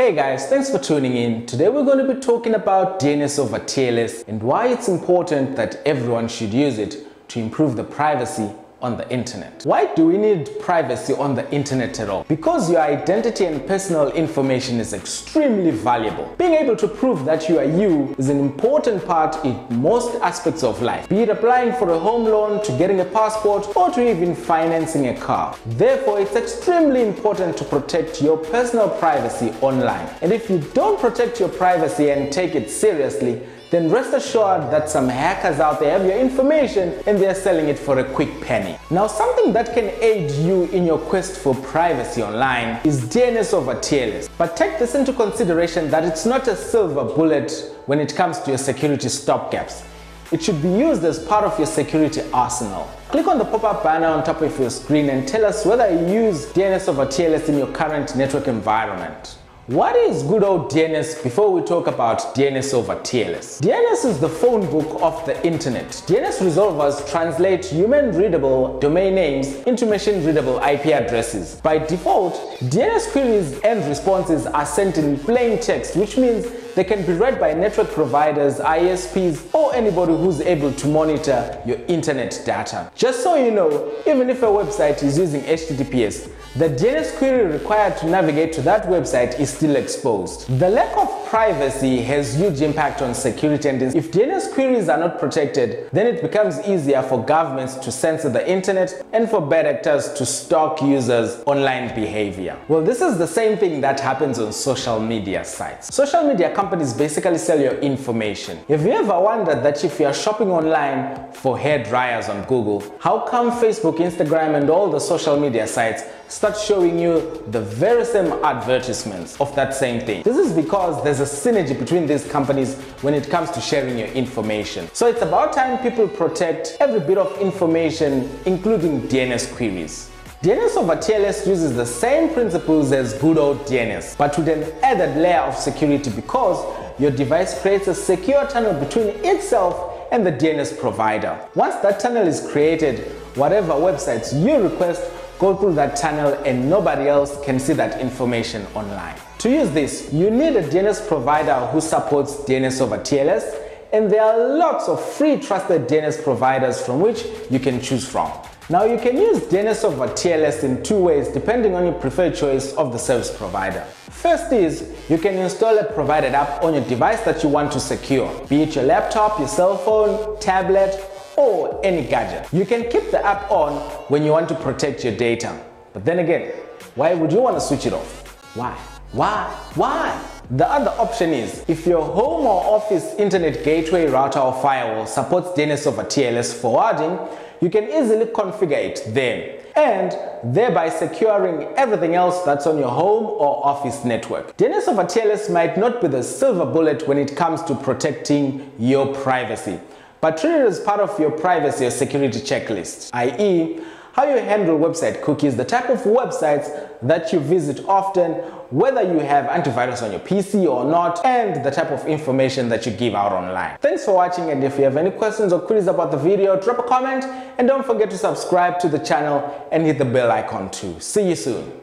Hey guys, thanks for tuning in. Today we're going to be talking about DNS over TLS and why it's important that everyone should use it to improve the privacy on the internet. Why do we need privacy on the internet at all? Because your identity and personal information is extremely valuable. Being able to prove that you are you is an important part in most aspects of life, be it applying for a home loan, to getting a passport, or to even financing a car. Therefore, it's extremely important to protect your personal privacy online. And if you don't protect your privacy and take it seriously, then rest assured that some hackers out there have your information and they're selling it for a quick penny. Now, something that can aid you in your quest for privacy online is DNS over TLS. But take this into consideration that it's not a silver bullet when it comes to your security stopgaps. It should be used as part of your security arsenal. Click on the pop-up banner on top of your screen and tell us whether you use DNS over TLS in your current network environment. What is good old DNS before we talk about DNS over TLS? DNS is the phone book of the internet. DNS resolvers translate human readable domain names into machine readable IP addresses. By default, DNS queries and responses are sent in plain text, which means they can be read by network providers, ISPs, or anybody who's able to monitor your internet data. Just so you know, even if a website is using HTTPS, the DNS query required to navigate to that website is still exposed. The lack of privacy has huge impact on security and if DNS queries are not protected, then it becomes easier for governments to censor the internet and for bad actors to stalk users' online behavior. Well, this is the same thing that happens on social media sites. Social media companies basically sell your information. Have you ever wondered that if you are shopping online for hair dryers on Google, how come Facebook, Instagram and all the social media sites start showing you the very same advertisements of that same thing. This is because there's a synergy between these companies when it comes to sharing your information. So it's about time people protect every bit of information, including DNS queries. DNS over TLS uses the same principles as good old DNS, but with an added layer of security because your device creates a secure tunnel between itself and the DNS provider. Once that tunnel is created, whatever websites you request go through that tunnel and nobody else can see that information online. To use this, you need a DNS provider who supports DNS over TLS and there are lots of free trusted DNS providers from which you can choose from. Now you can use DNS over TLS in two ways depending on your preferred choice of the service provider. First is you can install a provided app on your device that you want to secure, be it your laptop, your cell phone, tablet, or any gadget. You can keep the app on when you want to protect your data. But then again, why would you want to switch it off? Why? Why? Why? The other option is if your home or office internet gateway router or firewall supports DNS over TLS forwarding, you can easily configure it then and thereby securing everything else that's on your home or office network. DNS over TLS might not be the silver bullet when it comes to protecting your privacy, but treat it as part of your privacy or security checklist, i.e., how you handle website cookies, the type of websites that you visit often, whether you have antivirus on your PC or not, and the type of information that you give out online. Thanks for watching and if you have any questions or queries about the video, drop a comment and don't forget to subscribe to the channel and hit the bell icon too. See you soon.